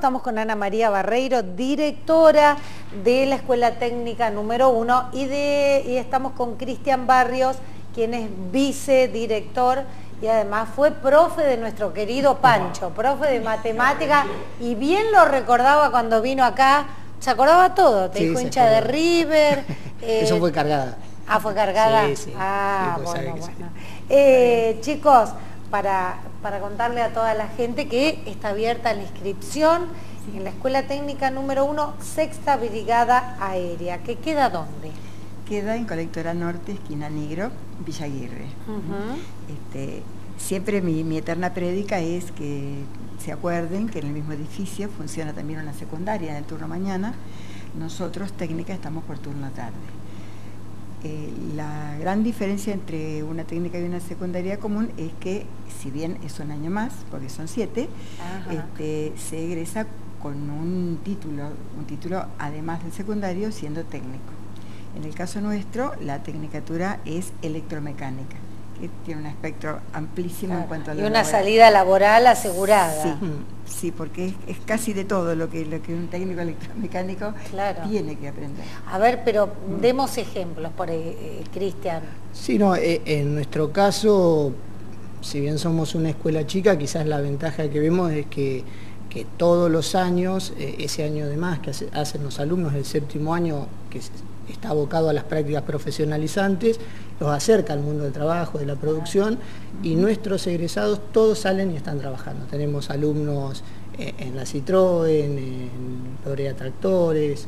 Estamos con Ana María Barreiro, directora de la Escuela Técnica número 1 y, y estamos con Cristian Barrios, quien es vicedirector y además fue profe de nuestro querido Pancho, profe de matemática y bien lo recordaba cuando vino acá, se acordaba todo, te dijo hincha de River. Eso fue cargada. Ah, fue cargada. Sí, sí. Ah, bueno, bueno. Eh, chicos, para, para contarle a toda la gente que está abierta la inscripción en la Escuela Técnica número 1, Sexta Brigada Aérea, que queda dónde? Queda en Colectora Norte, esquina Negro, Villaguirre. este, siempre mi, mi, eterna prédica es que se acuerden que en el mismo edificio funciona también una secundaria en el turno mañana. Nosotros, técnica, estamos por turno tarde. Eh, la gran diferencia entre una técnica y una secundaria común es que, si bien es un año más, porque son siete, este, se egresa con un título, un título además del secundario siendo técnico. En el caso nuestro, la tecnicatura es electromecánica, que tiene un espectro amplísimo en cuanto a la Y una salida laboral asegurada. Sí, sí porque es, casi de todo lo que, lo que un técnico electromecánico tiene que aprender. A ver, pero demos ejemplos, por eh, Cristian. Sí, no, eh, en nuestro caso, si bien somos una escuela chica, quizás la ventaja que vemos es que que todos los años, eh, ese año de más que hacen los alumnos del séptimo año, que está abocado a las prácticas profesionalizantes, los acerca al mundo del trabajo, de la producción, y nuestros egresados todos salen y están trabajando. Tenemos alumnos eh, en la Citroën, en Lorea Tractores,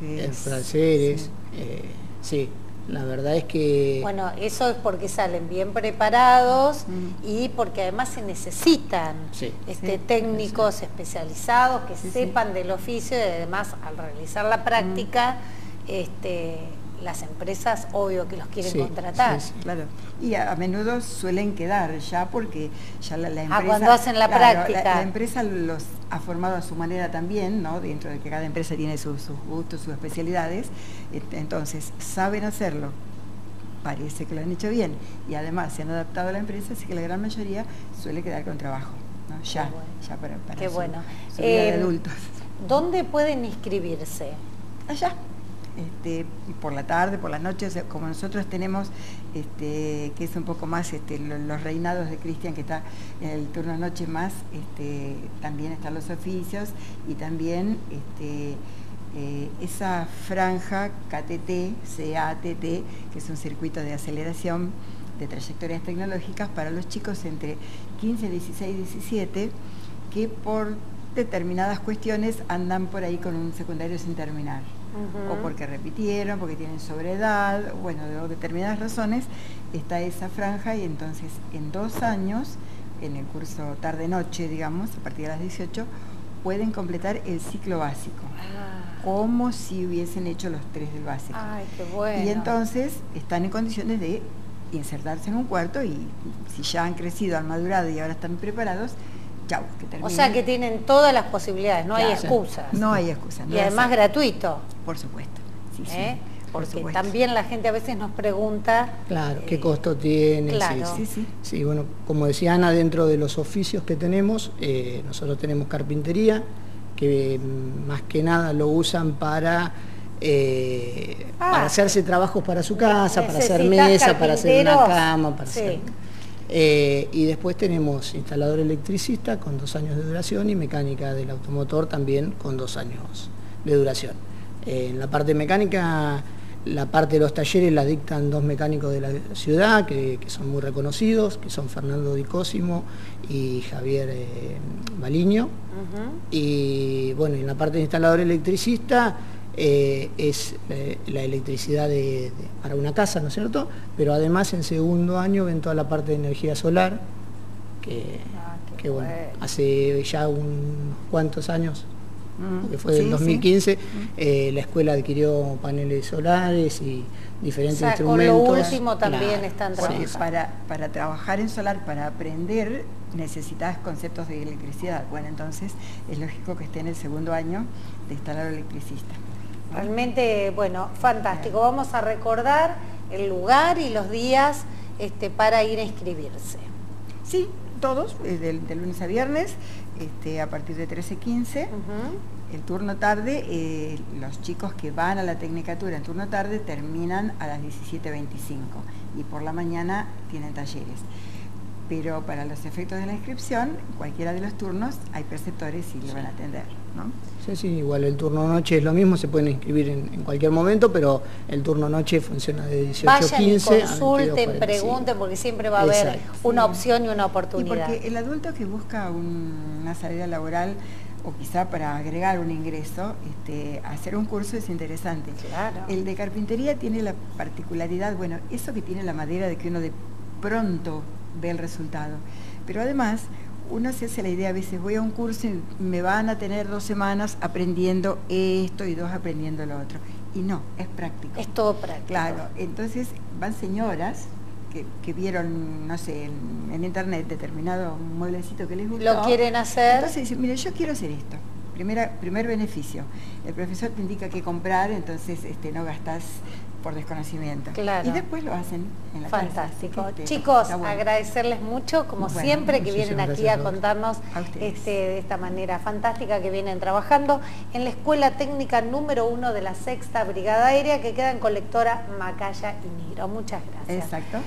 en Franceres, sí. La verdad es que... Bueno, eso es porque salen bien preparados y porque además se necesitan este, técnicos especializados que sepan del oficio y además al realizar la práctica, este, las empresas obvio que los quieren contratar. claro. Y a, menudo suelen quedar ya porque ya la, empresa... Ah, cuando hacen la práctica. La, empresa los ha formado a su manera también, ¿no? Dentro de que cada empresa tiene sus, gustos, sus especialidades. Entonces, saben hacerlo. Parece que lo han hecho bien. Y además se han adaptado a la empresa, así que la gran mayoría suele quedar con trabajo. Ya, ya para, para Qué bueno. de em, adultos. ¿Dónde pueden inscribirse? Allá este, por la tarde, por las noches, como nosotros tenemos, este, que es un poco más este, los reinados de Cristian, que está en el turno noche más, también están los oficios y también este, eh, esa franja KTT, CATT, que es un circuito de aceleración de trayectorias tecnológicas para los chicos entre 15, 16 y 17, que por determinadas cuestiones andan por ahí con un secundario sin terminar o porque repitieron, porque tienen sobredad, bueno, de determinadas razones, está esa franja y entonces en dos años, en el curso tarde-noche, digamos, a partir de las 18, pueden completar el ciclo básico, ah. como si hubiesen hecho los tres del básico. Y entonces están en condiciones de insertarse en un cuarto y si ya han crecido, han madurado y ahora están preparados, chau, que O sea que tienen todas las posibilidades, no hay excusas. No hay excusas. y además gratuito. Por supuesto. Sí, ¿Eh? Porque también la gente a veces nos pregunta... Claro, ¿qué costo tiene? Claro. Sí, sí. Sí, bueno, como decía Ana, dentro de los oficios que tenemos, eh, nosotros tenemos carpintería, que mm, más que nada lo usan para... Eh, ah. para hacerse trabajos para su casa, para hacer mesa, para hacer una cama, para hacer eh, y después tenemos instalador electricista con dos años de duración y mecánica del automotor también con dos años de duración. Eh, en la parte mecánica, la parte de los talleres la dictan dos mecánicos de la ciudad que, son muy reconocidos, que son Fernando Di Cosimo y Javier eh, Baliño. Y bueno, en la parte de instalador electricista, eh, es eh, la electricidad para una casa, ¿no es cierto? Pero además en segundo año ven toda la parte de energía solar, que, ah, bueno, hace ya unos cuantos años, mm, que fue en 2015, mm. eh, la escuela adquirió paneles solares y diferentes instrumentos. Con lo último también están trabajando. Para, para trabajar en solar, para aprender, necesitas conceptos de electricidad. Bueno, entonces es lógico que esté en el segundo año de instalar electricista. Realmente, bueno, fantástico. Vamos a recordar el lugar y los días este, para ir a inscribirse. Sí, todos, de, lunes a viernes, este, a partir de 13.15. El turno tarde, eh, los chicos que van a la tecnicatura en turno tarde terminan a las 17.25 y por la mañana tienen talleres pero para los efectos de la inscripción, cualquiera de los turnos hay preceptores y le van a atender. ¿No? Sí, sí, igual el turno noche es lo mismo, se pueden inscribir en, cualquier momento, pero el turno noche funciona de 18 a 15. consulten, pregunten, porque siempre va a haber una opción y una oportunidad. Y porque el adulto que busca una salida laboral o quizá para agregar un ingreso, este, hacer un curso es interesante. Claro. El de carpintería tiene la particularidad, bueno, eso que tiene la madera de que uno de pronto ve el resultado. Pero además, uno se hace la idea, a veces voy a un curso y me van a tener dos semanas aprendiendo esto y dos aprendiendo lo otro. Y no, es práctico. Es todo práctico. Claro, entonces van señoras que, vieron, no sé, en, internet determinado mueblecito que les gustó. Lo quieren hacer. Entonces dicen, mire, yo quiero hacer esto. Primera, primer beneficio. El profesor te indica qué comprar, entonces este, no gastas por desconocimiento. Claro. Y después lo hacen en la Fantástico. Chicos, agradecerles mucho, como siempre, que vienen aquí a contarnos este, de esta manera fantástica que vienen trabajando en la Escuela Técnica número uno de la Sexta Brigada Aérea que queda en Colectora Macaya y Niro. Muchas gracias. Exacto.